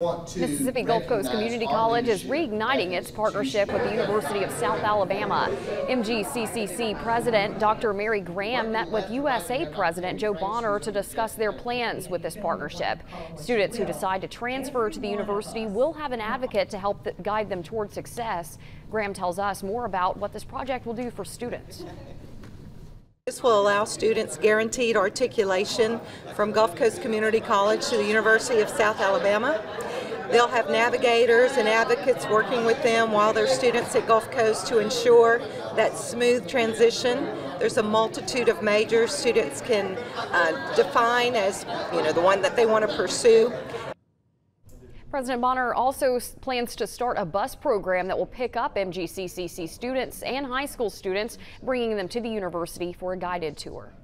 Mississippi Gulf Coast Community College is reigniting its partnership with the University of South Alabama. MGCCC President Dr. Mary Graham met with USA President Joe Bonner to discuss their plans with this partnership. Students who decide to transfer to the university will have an advocate to help guide them toward success. Graham tells us more about what this project will do for students. This will allow students guaranteed articulation from Gulf Coast Community College to the University of South Alabama. They'll have navigators and advocates working with them while they're students at Gulf Coast to ensure that smooth transition. There's a multitude of majors students can uh, define as you know the one that they want to pursue. President Bonner also plans to start a bus program that will pick up MGCCC students and high school students, bringing them to the university for a guided tour.